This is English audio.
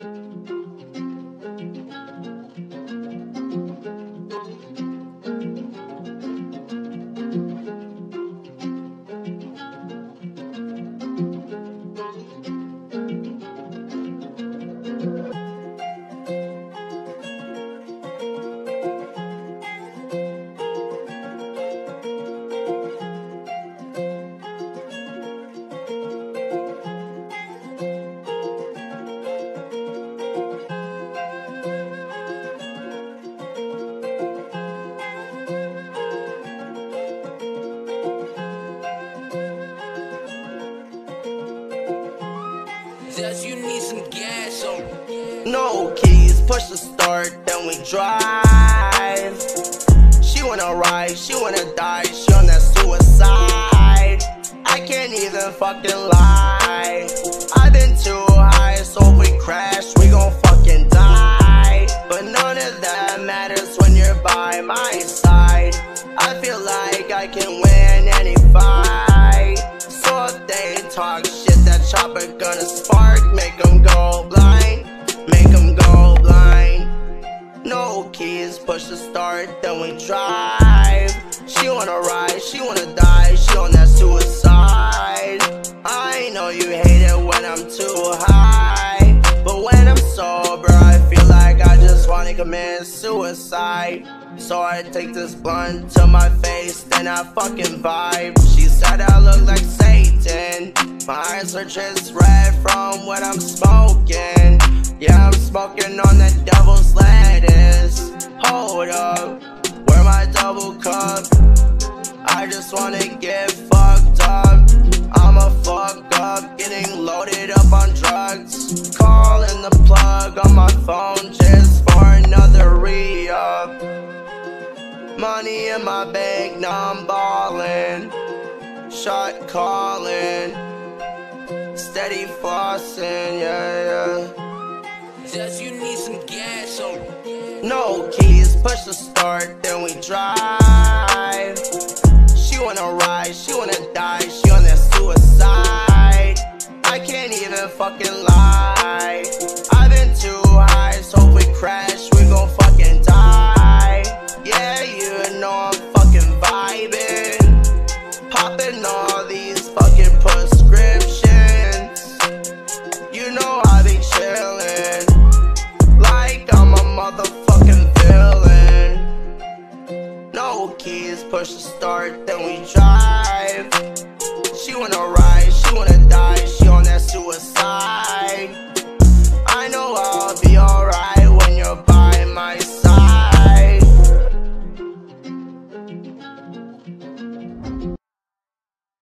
Música Just you need some gas on. No keys, push the start, then we drive. She wanna ride, she wanna die, she on that suicide. I can't even fucking lie. I've been too high, so if we crash, we gon' fucking die. But none of that matters when you're by my side. I feel like I can win any fight. So if they talk shit, chopper gonna spark, make them go blind, make them go blind. No keys, push the start, then we drive. She wanna ride, she wanna die, she on that suicide. I know you hate it when I'm too high, but when I'm sober, I feel like I just wanna commit suicide. So I take this blunt to my face, then I fucking vibe. She said I look like Satan. Are just red from what I'm smoking. Yeah, I'm smoking on the devil's lettuce. Hold up, where my double cup? I just wanna get fucked up. I'ma fuck up, getting loaded up on drugs. Calling the plug on my phone just for another re up. Money in my bank, now I'm ballin'. Shot calling, steady flossing, yeah, yeah. Just you need some gas on. No keys, push the start, then we drive. She wanna ride, she wanna die, she on that suicide. I can't even fucking lie. I've been too high, so we crash, she start, then we drive. She wanna ride, she wanna die, she on that suicide.